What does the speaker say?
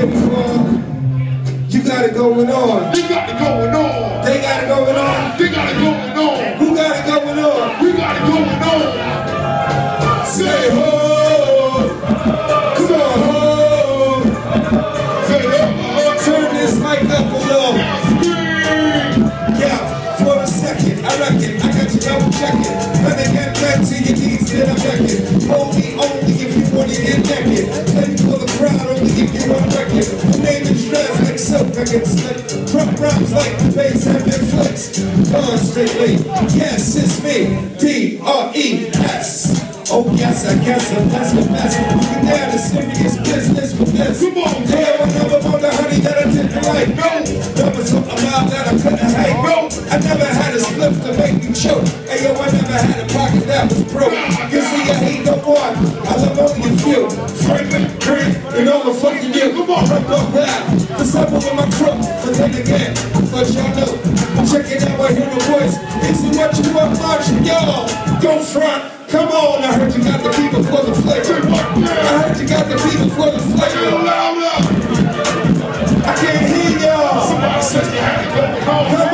baby boy. You got it going on. You got it going on. They got it going on. They got it going on. Who got it going on? We got it going on. Say ho! Come on, ho! Say oh, Turn this mic up a little. Yeah, for a second, I reckon I got you double checking. When they get back to your knees, then I reckon. Hold me only if you want to get naked. Drop rhymes like the bass have been flexed. Constantly, yes, it's me. D-R-E-S. Oh yes, I guess I'm that's the best. We can down to serious business with this. Come on, Damn, never want the honey that I didn't like. No, never took a mile that I couldn't hang. No, I never had a spliff to make me choke. Hey yo, I never had a pocket that was broke. fuck you. The sample my truck, but then again, y'all know. Check it out, I hear the voice. What you want, y'all? Go front. Come on, I heard you got the people for the flavor. I heard you got the people for the flavor. I can't hear y'all. Somebody says you to go home.